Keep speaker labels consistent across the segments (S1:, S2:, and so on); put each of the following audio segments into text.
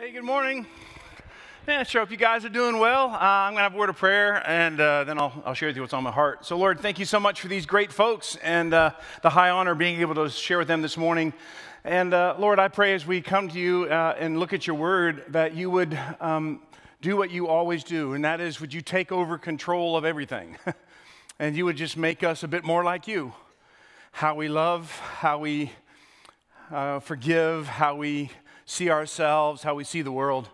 S1: Hey, good morning. Man, I sure hope you guys are doing well. Uh, I'm going to have a word of prayer and uh, then I'll, I'll, share with you what's on my heart. So, Lord, thank you so much for these great folks and uh, the high honor of being able to share with them this morning. And uh, Lord, I pray as we come to you uh, and look at your word that you would um, do what you always do, and that is, would you take over control of everything? and you would just make us a bit more like you. How we love, how we uh, forgive, how we see ourselves, how we see the world.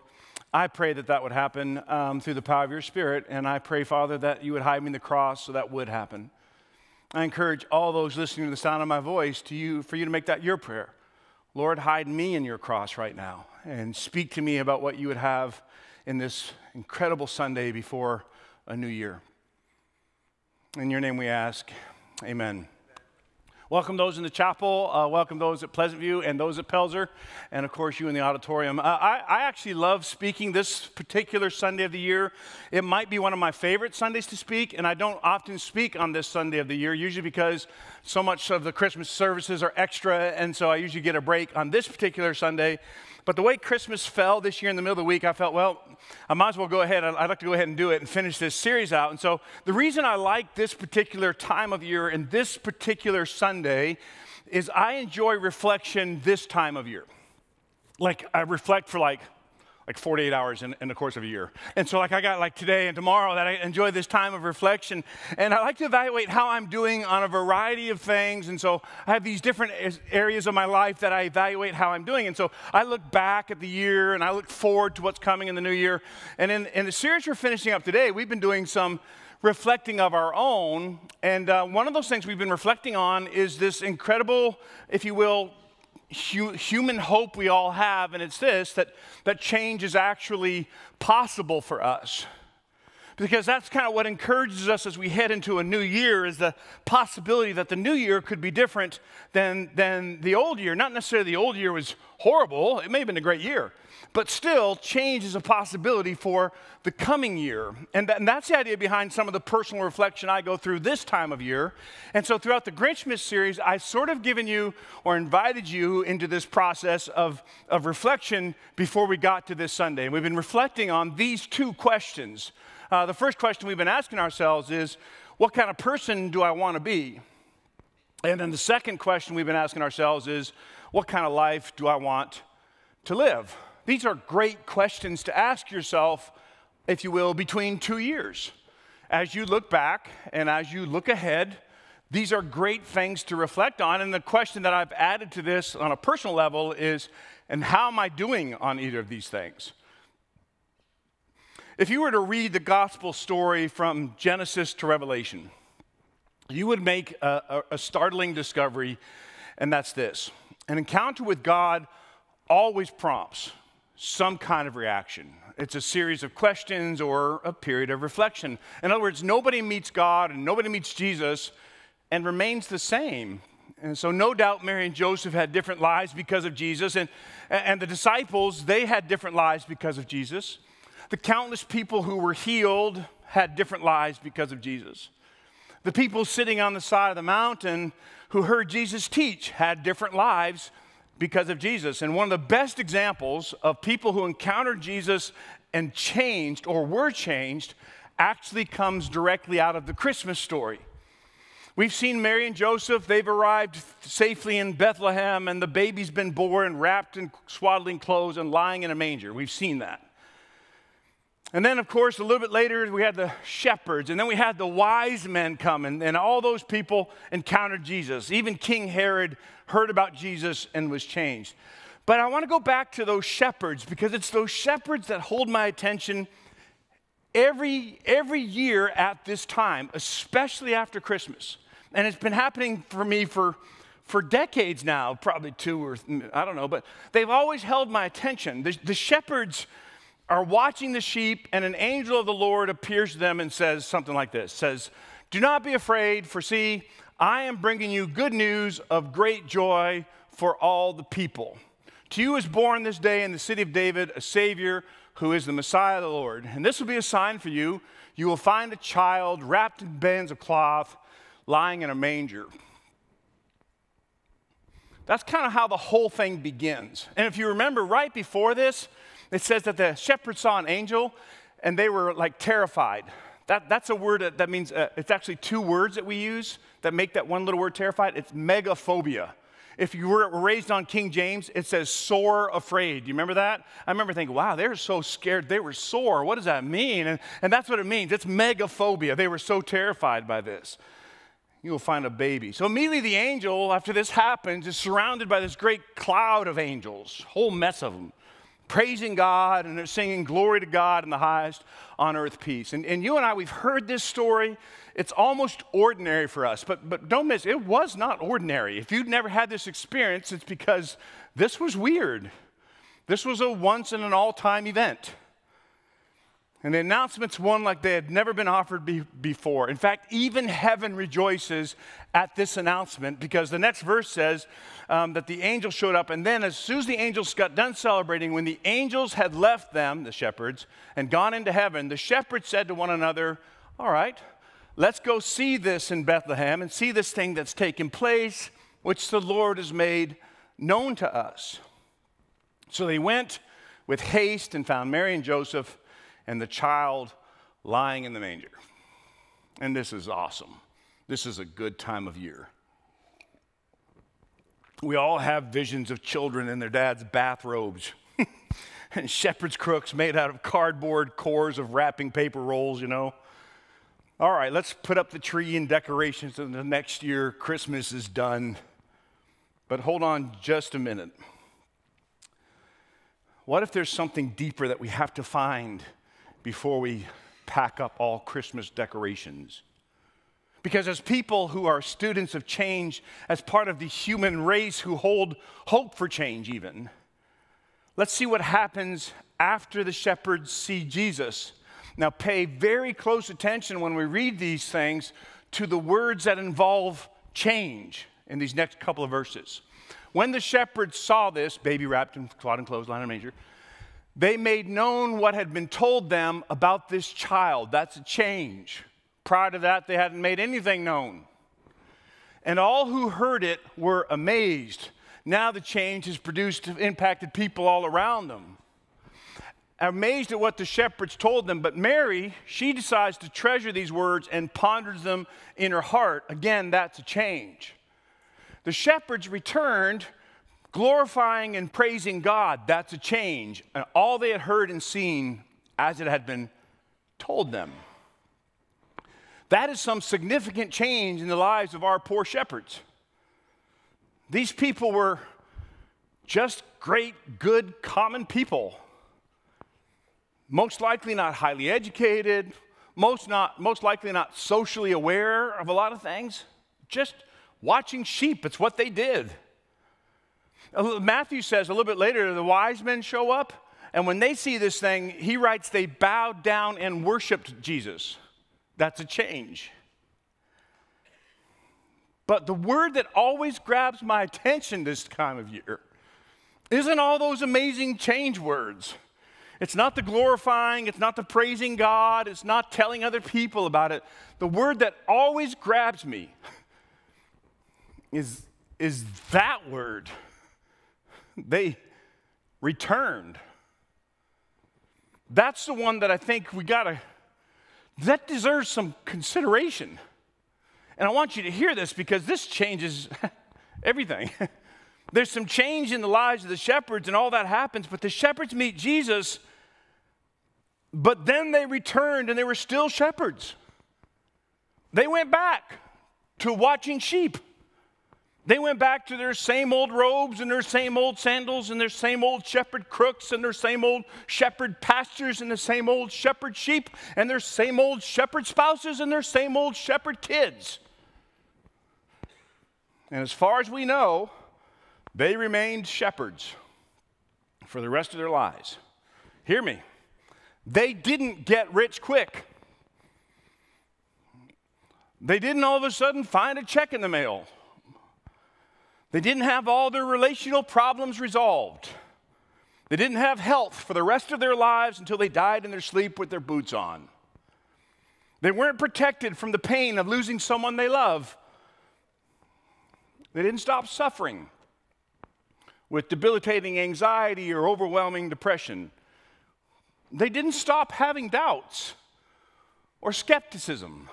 S1: I pray that that would happen um, through the power of your Spirit, and I pray, Father, that you would hide me in the cross so that would happen. I encourage all those listening to the sound of my voice to you, for you to make that your prayer. Lord, hide me in your cross right now and speak to me about what you would have in this incredible Sunday before a new year. In your name we ask, amen. Welcome those in the chapel, uh, welcome those at Pleasant View and those at Pelzer, and of course you in the auditorium. Uh, I, I, actually love speaking this particular Sunday of the year. It might be one of my favorite Sundays to speak, and I don't often speak on this Sunday of the year, usually because so much of the Christmas services are extra, and so I usually get a break on this particular Sunday. But the way Christmas fell this year in the middle of the week, I felt, well, I might as well go ahead. I'd like to go ahead and do it and finish this series out. And so the reason I like this particular time of year and this particular Sunday is I enjoy reflection this time of year. Like, I reflect for like like 48 hours in, in, the course of a year. And so, like, I got like today and tomorrow that I enjoy this time of reflection. And I like to evaluate how I'm doing on a variety of things. And so, I have these different areas of my life that I evaluate how I'm doing. And so, I look back at the year and I look forward to what's coming in the new year. And in, in the series we're finishing up today, we've been doing some reflecting of our own. And uh, one of those things we've been reflecting on is this incredible, if you will, hu- human hope we all have, and it's this that, that change is actually possible for us. Because that's kind of what encourages us as we head into a new year is the possibility that the new year could be different than, than the old year. Not necessarily the old year was horrible, it may have been a great year, but still, change is a possibility for the coming year. And, and, that's the idea behind some of the personal reflection I go through this time of year. And so, throughout the Grinchmas series, I've sort of given you or invited you into this process of, of reflection before we got to this Sunday. And we've been reflecting on these two questions. Uh, the first question we've been asking ourselves is what kind of person do I want to be? And then the second question we've been asking ourselves is what kind of life do I want to live? These are great questions to ask yourself, if you will, between two years. As you look back and as you look ahead, these are great things to reflect on. And the question that I've added to this on a personal level is, and how am I doing on either of these things? If you were to read the gospel story from Genesis to Revelation, you would make a, a, a startling discovery, and that's this an encounter with God always prompts some kind of reaction. It's a series of questions or a period of reflection. In other words, nobody meets God and nobody meets Jesus and remains the same. And so, no doubt, Mary and Joseph had different lives because of Jesus, and, and the disciples, they had different lives because of Jesus. The countless people who were healed had different lives because of Jesus. The people sitting on the side of the mountain who heard Jesus teach had different lives because of Jesus. And one of the best examples of people who encountered Jesus and changed or were changed actually comes directly out of the Christmas story. We've seen Mary and Joseph, they've arrived safely in Bethlehem, and the baby's been born wrapped in swaddling clothes and lying in a manger. We've seen that. And then, of course, a little bit later, we had the shepherds, and then we had the wise men come, and, and all those people encountered Jesus. Even King Herod heard about Jesus and was changed. But I want to go back to those shepherds because it's those shepherds that hold my attention every, every year at this time, especially after Christmas. And it's been happening for me for, for decades now, probably two or I don't know, but they've always held my attention. The, the shepherds are watching the sheep, and an angel of the Lord appears to them and says something like this says, Do not be afraid, for see, I am bringing you good news of great joy for all the people. To you is born this day in the city of David a Savior who is the Messiah of the Lord. And this will be a sign for you. You will find a child wrapped in bands of cloth lying in a manger. That's kind of how the whole thing begins. And if you remember, right before this, it says that the shepherds saw an angel and they were like terrified. That, that's a word that, that means uh, it's actually two words that we use that make that one little word terrified. It's megaphobia. If you were raised on King James, it says sore afraid. Do you remember that? I remember thinking, wow, they're so scared. They were sore. What does that mean? And, and that's what it means. It's megaphobia. They were so terrified by this. You will find a baby. So immediately the angel, after this happens, is surrounded by this great cloud of angels, whole mess of them praising God and they're singing glory to God in the highest on earth peace. And, and you and I, we've heard this story. It's almost ordinary for us, but, but don't miss, it was not ordinary. If you'd never had this experience, it's because this was weird. This was a once in an all time event. And the announcement's one like they had never been offered be- before. In fact, even heaven rejoices at this announcement because the next verse says um, that the angel showed up. And then, as soon as the angels got done celebrating, when the angels had left them, the shepherds, and gone into heaven, the shepherds said to one another, All right, let's go see this in Bethlehem and see this thing that's taken place, which the Lord has made known to us. So they went with haste and found Mary and Joseph and the child lying in the manger. And this is awesome. This is a good time of year. We all have visions of children in their dad's bathrobes and shepherd's crooks made out of cardboard cores of wrapping paper rolls, you know. All right, let's put up the tree and decorations, and the next year Christmas is done. But hold on just a minute. What if there's something deeper that we have to find before we pack up all Christmas decorations. Because as people who are students of change, as part of the human race who hold hope for change, even, let's see what happens after the shepherds see Jesus. Now, pay very close attention when we read these things to the words that involve change in these next couple of verses. When the shepherds saw this, baby wrapped in swaddling clothes, lying in a manger, they made known what had been told them about this child. That's a change. Prior to that, they hadn't made anything known. And all who heard it were amazed. Now the change has produced, impacted people all around them. Amazed at what the shepherds told them, but Mary, she decides to treasure these words and ponders them in her heart. Again, that's a change. The shepherds returned glorifying and praising God, that's a change. And all they had heard and seen as it had been told them. That is some significant change in the lives of our poor shepherds. These people were just great, good, common people. Most likely not highly educated, most, not, most likely not socially aware of a lot of things. Just watching sheep, it's what they did. Matthew says a little bit later, the wise men show up, and when they see this thing, he writes they bowed down and worshiped Jesus. That's a change. But the word that always grabs my attention this time of year isn't all those amazing change words. It's not the glorifying, it's not the praising God, it's not telling other people about it. The word that always grabs me is, is that word. They returned. That's the one that I think we gotta, that deserves some consideration. And I want you to hear this because this changes everything. There's some change in the lives of the shepherds and all that happens, but the shepherds meet Jesus, but then they returned and they were still shepherds. They went back to watching sheep. They went back to their same old robes and their same old sandals and their same old shepherd crooks and their same old shepherd pastures and the same old shepherd sheep and their same old shepherd spouses and their same old shepherd kids. And as far as we know, they remained shepherds for the rest of their lives. Hear me. They didn't get rich quick. They didn't all of a sudden find a check in the mail. They didn't have all their relational problems resolved. They didn't have health for the rest of their lives until they died in their sleep with their boots on. They weren't protected from the pain of losing someone they love. They didn't stop suffering with debilitating anxiety or overwhelming depression they didn't stop having doubts or skepticism.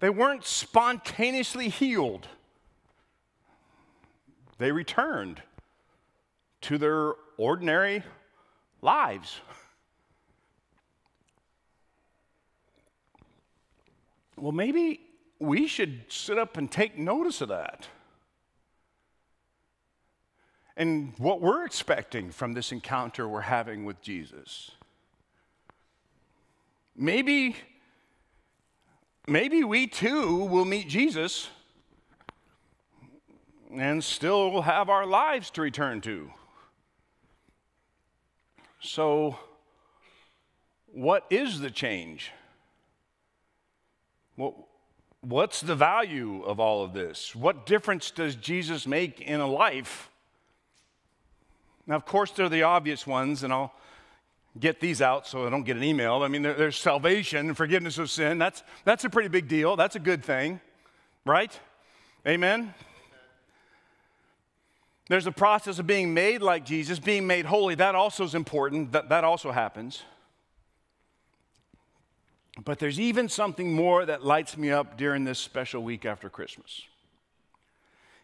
S1: They weren't spontaneously healed. They returned to their ordinary lives. Well, maybe we should sit up and take notice of that. And what we're expecting from this encounter we're having with Jesus. Maybe, maybe we too will meet Jesus and still have our lives to return to. So, what is the change? What, what's the value of all of this? What difference does Jesus make in a life? Now, of course, they're the obvious ones, and I'll get these out so I don't get an email. I mean, there's salvation, forgiveness of sin. That's, that's a pretty big deal. That's a good thing, right? Amen? There's a process of being made like Jesus, being made holy. That also is important. That, that also happens. But there's even something more that lights me up during this special week after Christmas.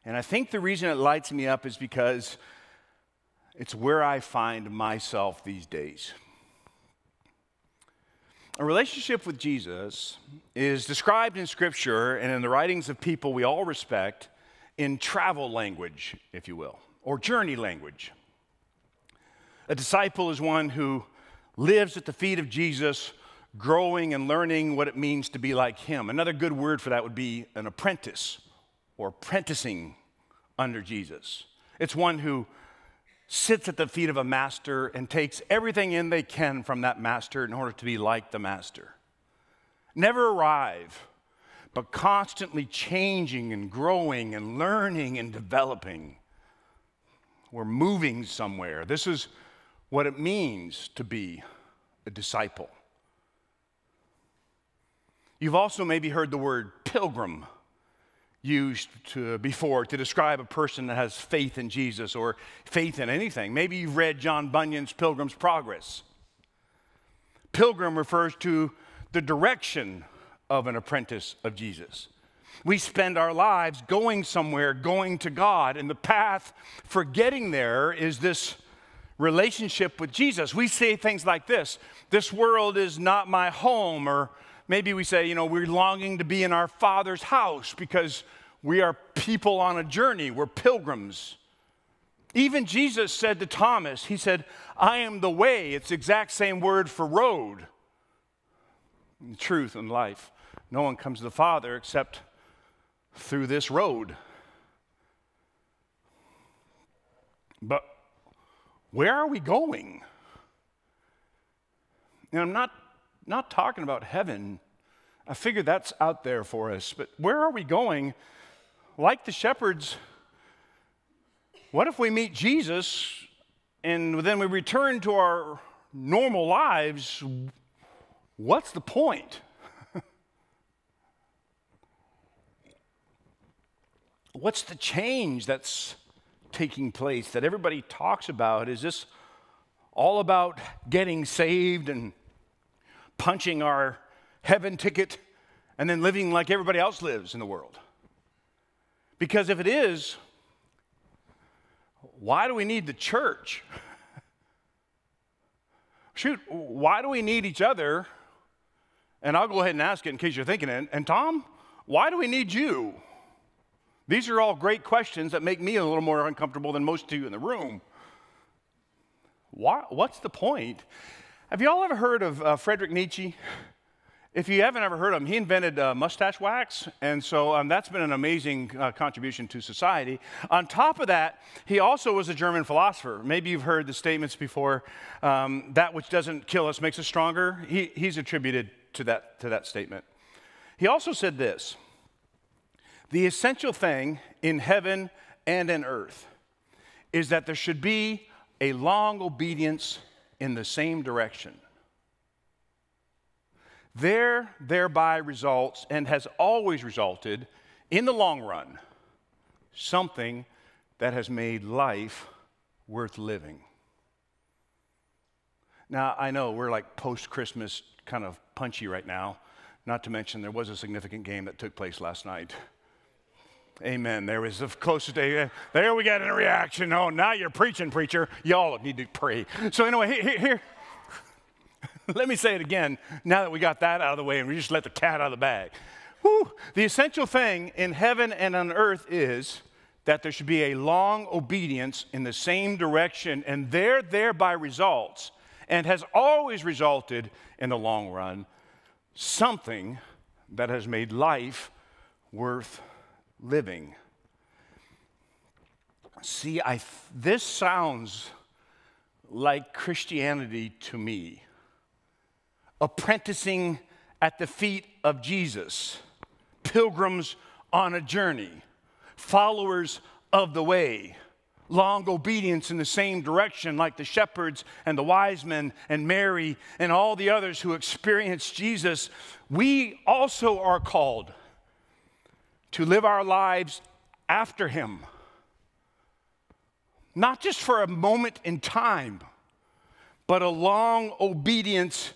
S1: And I think the reason it lights me up is because it's where I find myself these days. A relationship with Jesus is described in Scripture and in the writings of people we all respect in travel language, if you will, or journey language. A disciple is one who lives at the feet of Jesus, growing and learning what it means to be like him. Another good word for that would be an apprentice or apprenticing under Jesus. It's one who sits at the feet of a master and takes everything in they can from that master in order to be like the master. Never arrive, but constantly changing and growing and learning and developing. We're moving somewhere. This is what it means to be a disciple. You've also maybe heard the word pilgrim used to, before to describe a person that has faith in Jesus or faith in anything. Maybe you've read John Bunyan's Pilgrim's Progress. Pilgrim refers to the direction of an apprentice of Jesus. We spend our lives going somewhere, going to God, and the path for getting there is this relationship with Jesus. We say things like this This world is not my home, or maybe we say, you know, we're longing to be in our Father's house because we are people on a journey, we're pilgrims. Even Jesus said to Thomas, He said, I am the way. It's the exact same word for road, truth, and life. No one comes to the Father except through this road. But where are we going? And I'm not, not talking about heaven. I figure that's out there for us. But where are we going? Like the shepherds, what if we meet Jesus and then we return to our normal lives? What's the point? What's the change that's taking place that everybody talks about? Is this all about getting saved and punching our heaven ticket and then living like everybody else lives in the world? Because if it is, why do we need the church? Shoot, why do we need each other? And I'll go ahead and ask it in case you're thinking it. And Tom, why do we need you? These are all great questions that make me a little more uncomfortable than most of you in the room. Why, what's the point? Have you all ever heard of uh, Frederick Nietzsche? If you haven't ever heard of him, he invented uh, mustache wax, and so um, that's been an amazing uh, contribution to society. On top of that, he also was a German philosopher. Maybe you've heard the statements before um, that which doesn't kill us makes us stronger. He, he's attributed to that, to that statement. He also said this the essential thing in heaven and in earth is that there should be a long obedience in the same direction. There, thereby results and has always resulted in the long run something that has made life worth living. Now, I know we're like post Christmas kind of punchy right now, not to mention there was a significant game that took place last night. Amen. There was the closest day. There we got a reaction. Oh, now you're preaching, preacher. Y'all need to pray. So, anyway, here, here let me say it again now that we got that out of the way and we just let the cat out of the bag. Whew. The essential thing in heaven and on earth is that there should be a long obedience in the same direction, and there thereby results, and has always resulted in the long run, something that has made life worth living. See, I, this sounds like Christianity to me. Apprenticing at the feet of Jesus, pilgrims on a journey, followers of the way, long obedience in the same direction, like the shepherds and the wise men and Mary and all the others who experienced Jesus. We also are called to live our lives after Him. Not just for a moment in time, but a long obedience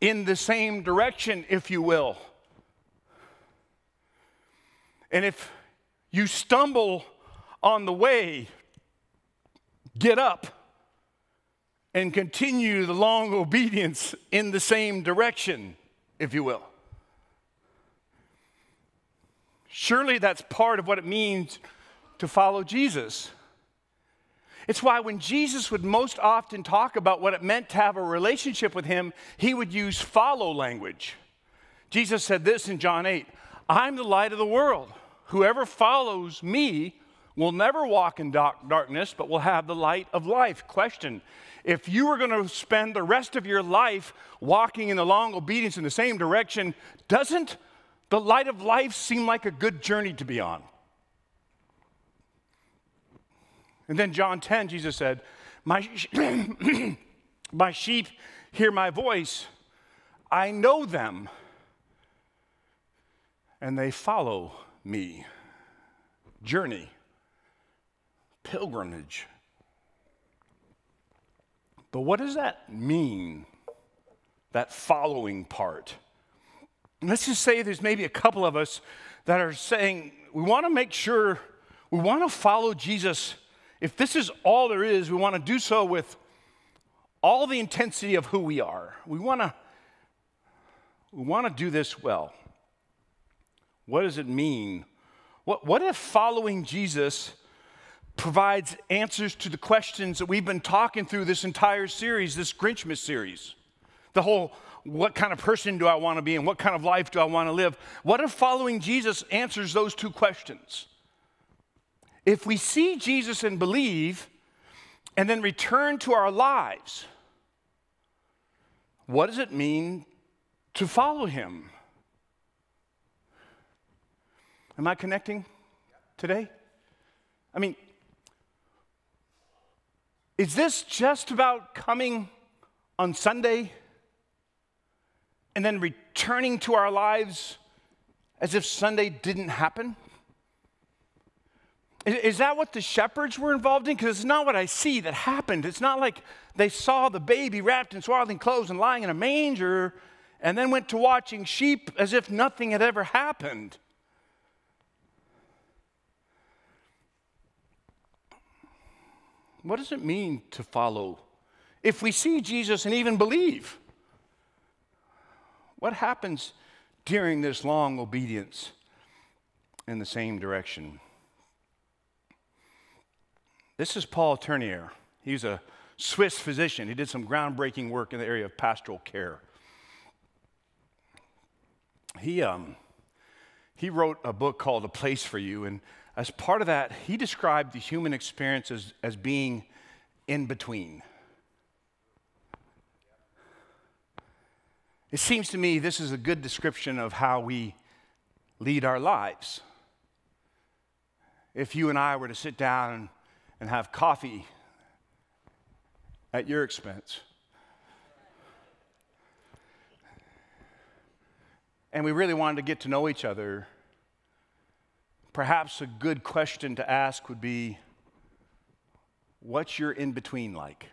S1: in the same direction, if you will. And if you stumble on the way, get up and continue the long obedience in the same direction, if you will. Surely that's part of what it means to follow Jesus. It's why when Jesus would most often talk about what it meant to have a relationship with him, he would use follow language. Jesus said this in John 8 I'm the light of the world. Whoever follows me will never walk in dark darkness, but will have the light of life. Question If you were going to spend the rest of your life walking in the long obedience in the same direction, doesn't the light of life seemed like a good journey to be on? And then John 10, Jesus said, My, my sheep hear my voice. I know them, and they follow me. Journey, pilgrimage. But what does that mean, that following part? Let's just say there's maybe a couple of us that are saying, we want to make sure, we want to follow Jesus. If this is all there is, we want to do so with all the intensity of who we are. We want to we want to do this well. What does it mean? What, what if following Jesus provides answers to the questions that we've been talking through this entire series, this Grinchmas series? The whole what kind of person do I want to be and what kind of life do I want to live? What if following Jesus answers those two questions? If we see Jesus and believe and then return to our lives, what does it mean to follow him? Am I connecting today? I mean, is this just about coming on Sunday and then returning to our lives as if Sunday didn't happen? Is that what the shepherds were involved in? Because it's not what I see that happened. It's not like they saw the baby wrapped in swaddling clothes and lying in a manger and then went to watching sheep as if nothing had ever happened. What does it mean to follow? If we see Jesus and even believe, what happens during this long obedience in the same direction? This is Paul Tournier. He's a Swiss physician. He did some groundbreaking work in the area of pastoral care. He, um, he wrote a book called A Place for You, and as part of that, he described the human experience as, as being in between. It seems to me this is a good description of how we lead our lives. If you and I were to sit down and have coffee at your expense, and we really wanted to get to know each other, perhaps a good question to ask would be what's your in between like?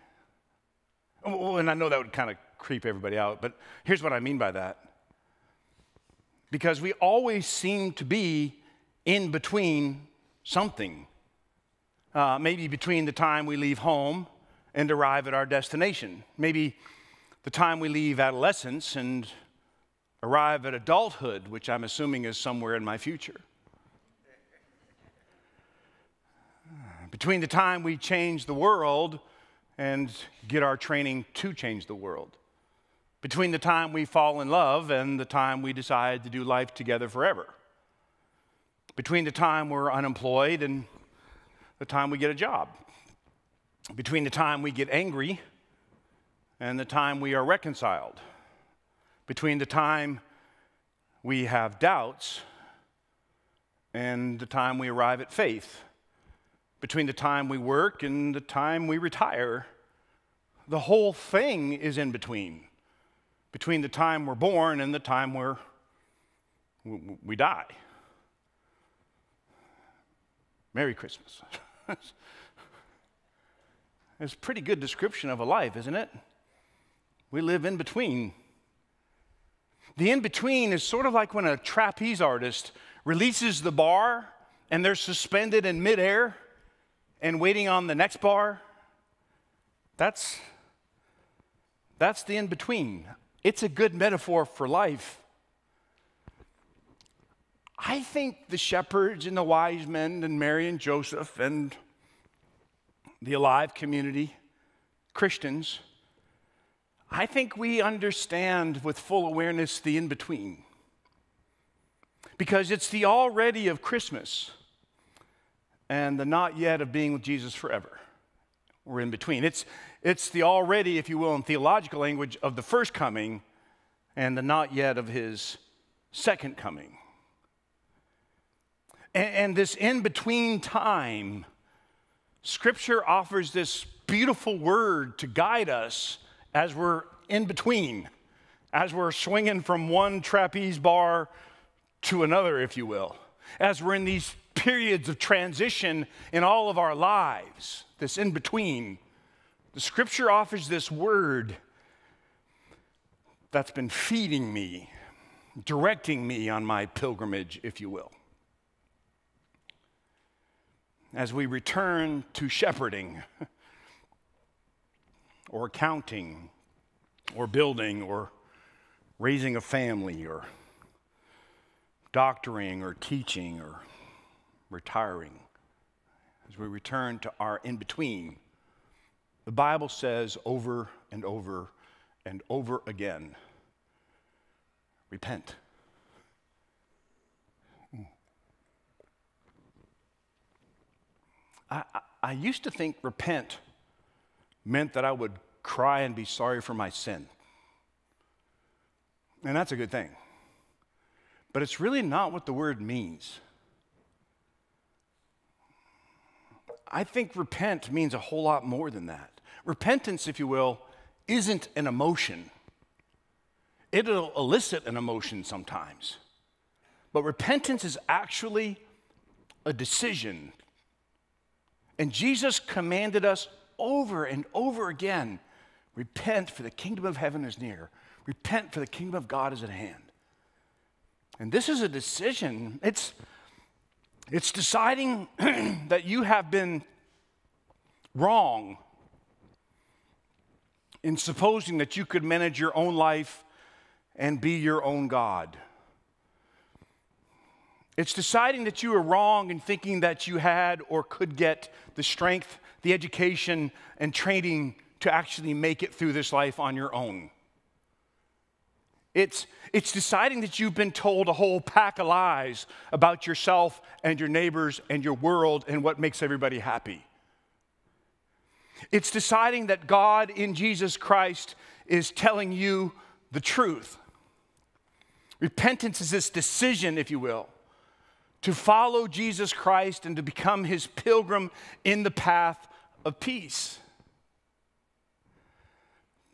S1: And I know that would kind of creep everybody out, but here's what I mean by that. Because we always seem to be in between something. Uh, maybe between the time we leave home and arrive at our destination. Maybe the time we leave adolescence and arrive at adulthood, which I'm assuming is somewhere in my future. Between the time we change the world and get our training to change the world. Between the time we fall in love and the time we decide to do life together forever. Between the time we're unemployed and the time we get a job. Between the time we get angry and the time we are reconciled. Between the time we have doubts and the time we arrive at faith between the time we work and the time we retire. The whole thing is in between, between the time we're born and the time we're, we die. Merry Christmas. it's a pretty good description of a life, isn't it? We live in between. The in between is sort of like when a trapeze artist releases the bar and they're suspended in midair and waiting on the next bar, that's, that's the in between. It's a good metaphor for life. I think the shepherds and the wise men and Mary and Joseph and the alive community, Christians, I think we understand with full awareness the in between. Because it's the already of Christmas and the not yet of being with Jesus forever. We're in between. It's, it's the already, if you will, in theological language, of the first coming and the not yet of his second coming. And, and this in between time, Scripture offers this beautiful word to guide us as we're in between, as we're swinging from one trapeze bar to another, if you will, as we're in these periods of transition in all of our lives, this in between. The scripture offers this word that's been feeding me, directing me on my pilgrimage, if you will. As we return to shepherding, or counting, or building, or raising a family, or doctoring, or teaching, or retiring, as we return to our in between, the Bible says over and over and over again repent. Hmm. I, I, I, used to think repent meant that I would cry and be sorry for my sin. And that's a good thing. But it's really not what the word means. I think repent means a whole lot more than that. Repentance, if you will, isn't an emotion. It'll elicit an emotion sometimes. But repentance is actually a decision. And Jesus commanded us over and over again repent, for the kingdom of heaven is near. Repent, for the kingdom of God is at hand. And this is a decision. It's it's deciding that you have been wrong in supposing that you could manage your own life and be your own God. It's deciding that you were wrong in thinking that you had or could get the strength, the education, and training to actually make it through this life on your own. It's, it's deciding that you've been told a whole pack of lies about yourself and your neighbors and your world and what makes everybody happy. It's deciding that God in Jesus Christ is telling you the truth. Repentance is this decision, if you will, to follow Jesus Christ and to become his pilgrim in the path of peace.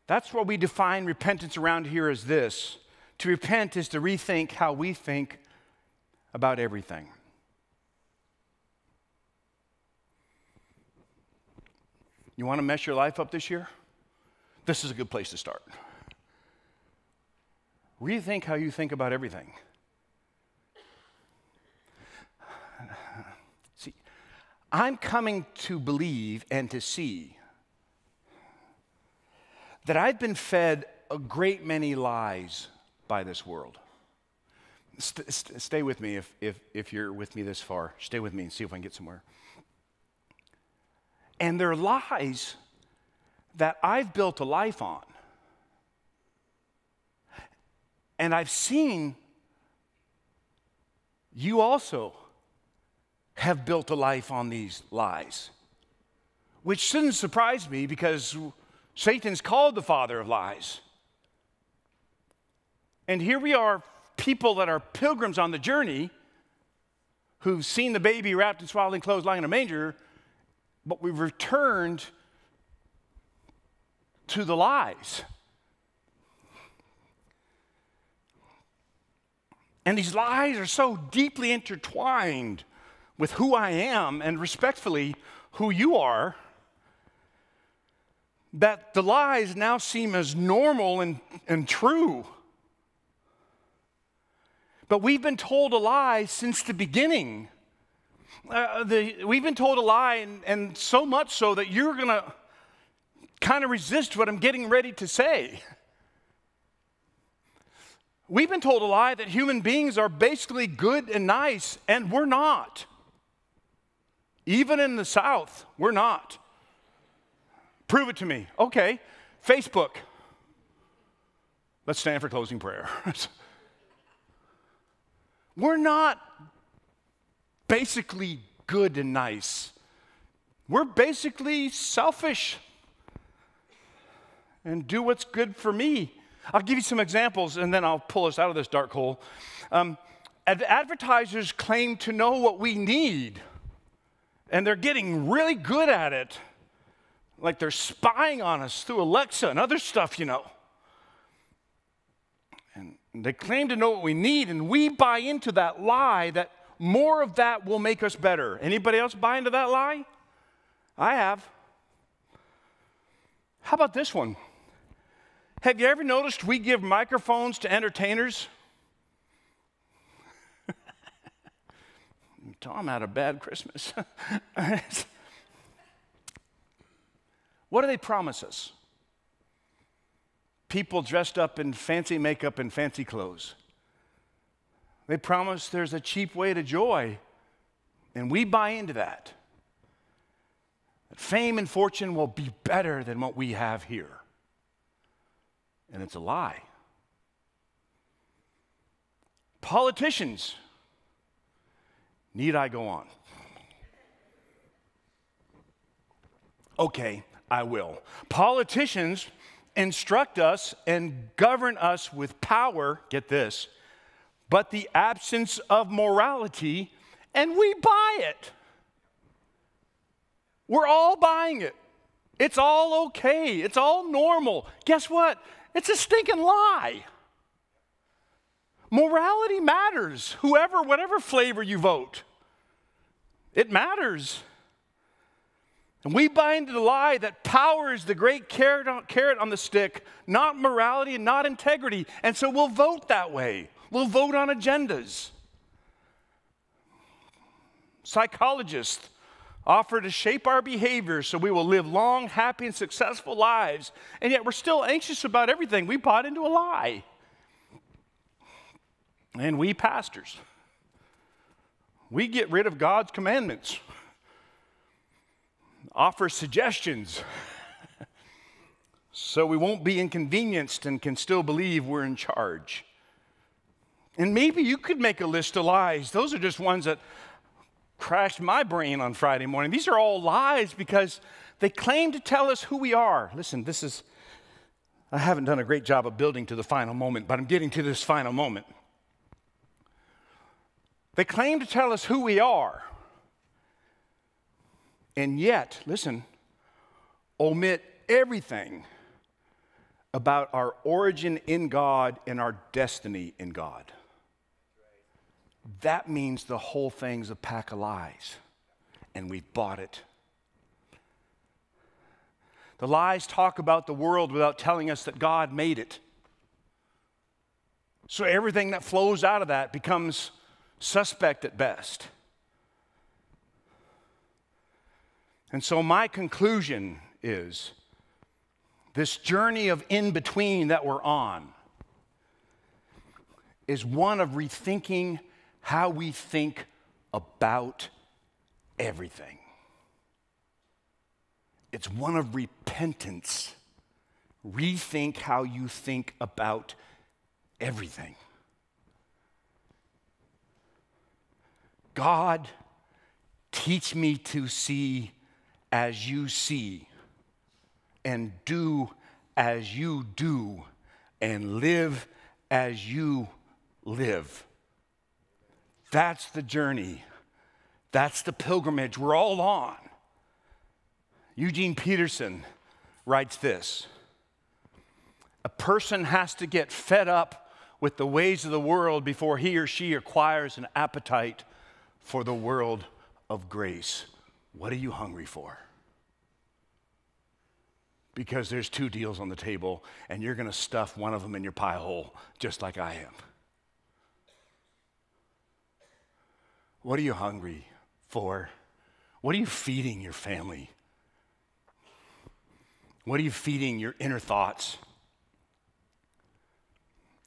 S1: That's what we define repentance around here as this. To repent is to rethink how we think about everything. You want to mess your life up this year? this is a good place to start. Rethink how you think about everything. See, I'm coming to believe and to see that I've been fed a great many lies by this world. St- st- stay with me if, if, if you're with me this far. Stay with me and see if I can get somewhere. And they're lies that I've built a life on. And I've seen you also have built a life on these lies, which shouldn't surprise me because Satan's called the father of lies. And here we are, people that are pilgrims on the journey who've seen the baby wrapped in swaddling clothes lying in a manger, but we've returned to the lies. And these lies are so deeply intertwined with who I am and respectfully who you are that the lies now seem as normal and, and true. But we've been told a lie since the beginning. Uh, the, we've been told a lie, and, and so much so that you're going to kind of resist what I'm getting ready to say. We've been told a lie that human beings are basically good and nice, and we're not. Even in the South, we're not. Prove it to me. Okay, Facebook. Let's stand for closing prayer. we're not basically good and nice. We're basically selfish and do what's good for me. I'll give you some examples and then I'll pull us out of this dark hole. Um, advertisers claim to know what we need, and they're getting really good at it. Like they're spying on us through Alexa and other stuff, you know. And they claim to know what we need, and we buy into that lie that more of that will make us better. Anybody else buy into that lie? I have. How about this one? Have you ever noticed we give microphones to entertainers? Tom had a bad Christmas. what do they promise us? People dressed up in fancy makeup and fancy clothes. They promise there's a cheap way to joy, and we buy into that. That fame and fortune will be better than what we have here and it's a lie. Politicians, need I go on? Okay, I will. Politicians instruct us and govern us with power, get this, but the absence of morality, and we buy it. We're all buying it. It's all okay. It's all normal. Guess what? It's a stinking lie. Morality matters, whoever, whatever flavor you vote. It matters. And we into the lie that power is the great carrot on, carrot on the stick, not morality and not integrity. And so we'll vote that way. We'll vote on agendas. Psychologists offer to shape our behavior so we will live long, happy, and successful lives. And yet we're still anxious about everything. We bought into a lie. And we pastors, we get rid of God's commandments, offer suggestions so we won't be inconvenienced and can still believe we're in charge. And maybe you could make a list of lies. Those are just ones that crashed my brain on Friday morning. These are all lies because they claim to tell us who we are. Listen, this is, I haven't done a great job of building to the final moment, but I'm getting to this final moment. They claim to tell us who we are, and yet, listen, omit everything about our origin in God and our destiny in God that means the whole thing's a pack of lies, and we've bought it. The lies talk about the world without telling us that God made it. So everything that flows out of that becomes suspect at best. And so, my conclusion is this journey of in between that we're on is one of rethinking how we think about everything. It's one of repentance. Rethink how you think about everything. God, teach me to see as you see, and do as you do, and live as you live. That's the journey. That's the pilgrimage we're all on. Eugene Peterson writes this A person has to get fed up with the ways of the world before he or she acquires an appetite for the world of grace. What are you hungry for? Because there's two deals on the table, and you're going to stuff one of them in your pie hole, just like I am. What are you hungry for? What are you feeding your family? What are you feeding your inner thoughts?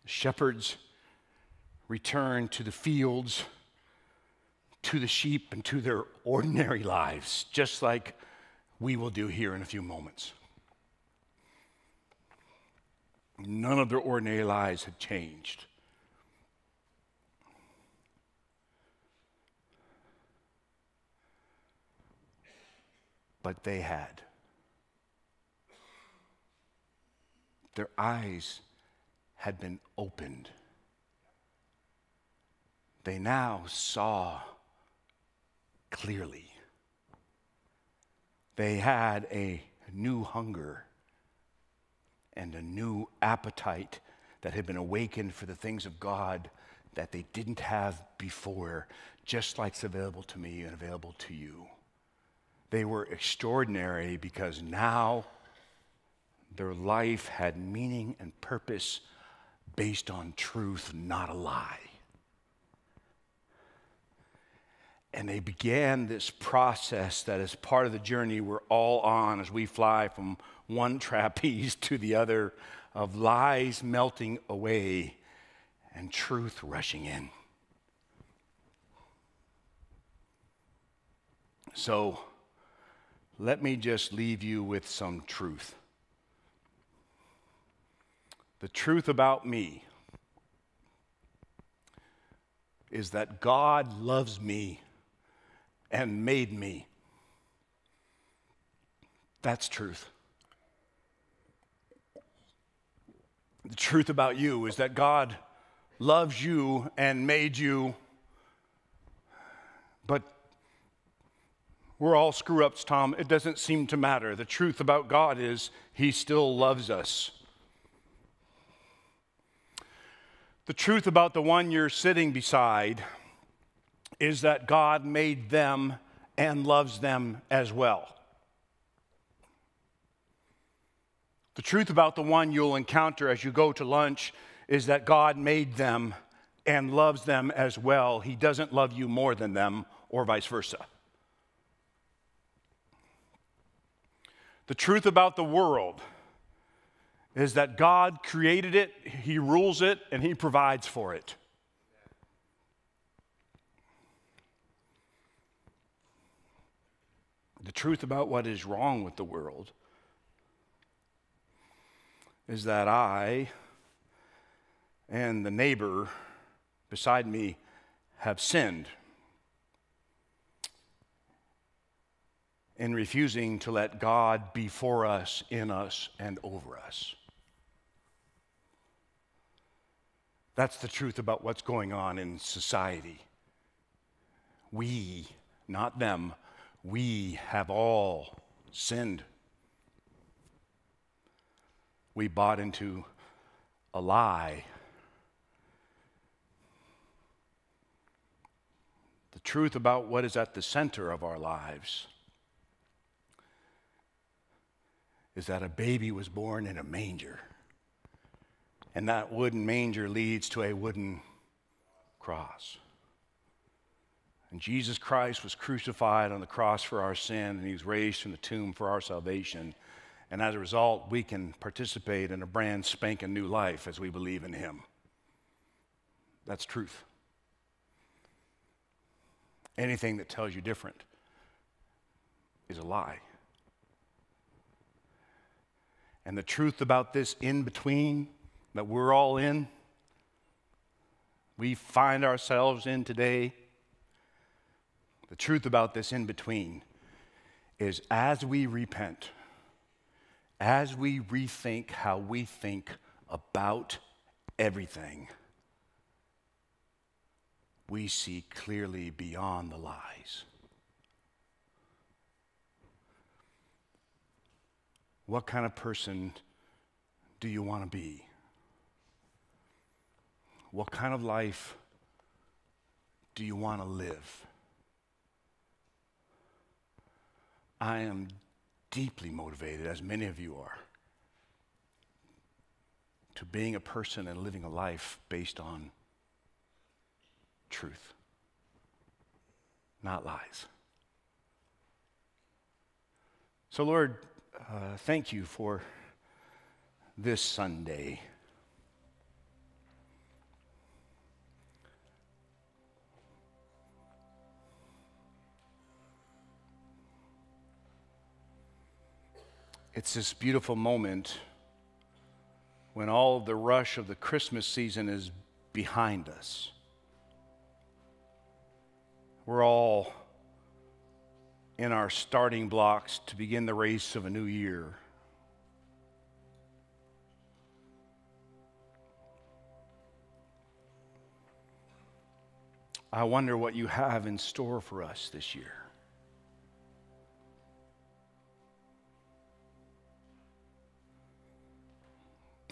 S1: Shepherds return to the fields, to the sheep, and to their ordinary lives, just like we will do here in a few moments. None of their ordinary lives had changed. But they had. Their eyes had been opened. They now saw clearly. They had a new hunger and a new appetite that had been awakened for the things of God that they didn't have before, just like it's available to me and available to you. They were extraordinary because now their life had meaning and purpose based on truth, not a lie. And they began this process that is part of the journey we're all on as we fly from one trapeze to the other of lies melting away and truth rushing in. So let me just leave you with some truth. The truth about me is that God loves me and made me. That's truth. The truth about you is that God loves you and made you, but we're all screw ups, Tom. It doesn't seem to matter. The truth about God is He still loves us. The truth about the one you're sitting beside is that God made them and loves them as well. The truth about the one you'll encounter as you go to lunch is that God made them and loves them as well. He doesn't love you more than them, or vice versa. The truth about the world is that God created it, He rules it, and He provides for it. The truth about what is wrong with the world is that I and the neighbor beside me have sinned in refusing to let God be for us, in us, and over us. That's the truth about what's going on in society. We, not them, we have all sinned. We bought into a lie. The truth about what is at the center of our lives is that a baby was born in a manger. And that wooden manger leads to a wooden cross. And Jesus Christ was crucified on the cross for our sin, and he was raised from the tomb for our salvation. And as a result, we can participate in a brand spanking new life as we believe in him. That's truth. Anything that tells you different is a lie. And the truth about this in between that we're all in, we find ourselves in today, the truth about this in between is as we repent, as we rethink how we think about everything, we see clearly beyond the lies. What kind of person do you want to be? What kind of life do you want to live? I am deeply motivated, as many of you are, to being a person and living a life based on truth, not lies. So, Lord, uh, thank you for this Sunday. It's this beautiful moment when all the rush of the Christmas season is behind us. We're all in our starting blocks to begin the race of a new year. I wonder what you have in store for us this year.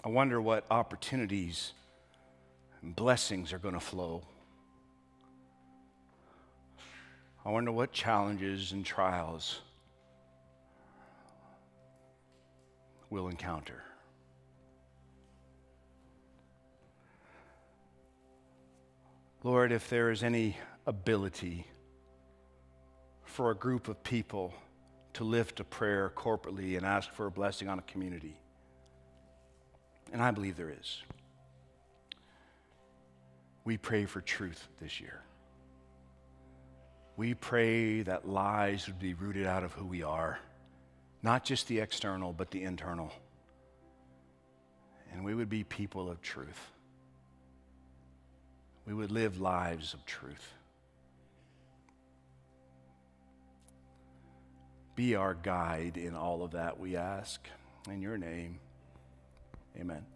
S1: I wonder what opportunities and blessings are going to flow. I wonder what challenges and trials we'll encounter. Lord, if there is any ability for a group of people to lift a prayer corporately and ask for a blessing on a community, and I believe there is, we pray for truth this year. We pray that lies would be rooted out of who we are, not just the external, but the internal. And we would be people of truth. We would live lives of truth. Be our guide in all of that, we ask. In your name, amen.